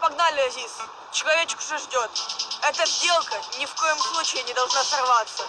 Погнали, Азиз. Человечек уже ждет. Эта сделка ни в коем случае не должна сорваться.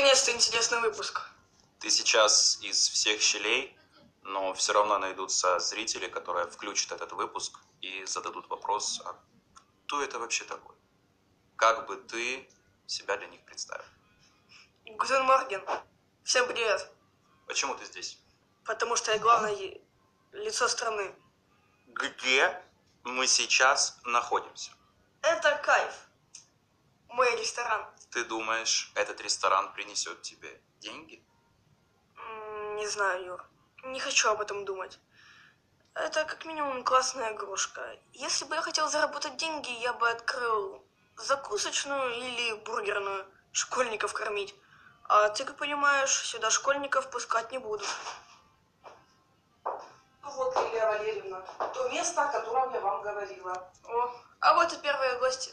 Наконец-то интересный выпуск. Ты сейчас из всех щелей, но все равно найдутся зрители, которые включат этот выпуск и зададут вопрос, а кто это вообще такой? Как бы ты себя для них представил? Гутен Морген. Всем привет. Почему ты здесь? Потому что я главное лицо страны. Где мы сейчас находимся? Это. Ты думаешь, этот ресторан принесет тебе деньги? Не знаю, Юр. Не хочу об этом думать. Это как минимум классная игрушка. Если бы я хотел заработать деньги, я бы открыл закусочную или бургерную. Школьников кормить. А ты, как понимаешь, сюда школьников пускать не будут. Вот, Лилия Валерьевна, то место, о котором я вам говорила. О, а вот и первые гости.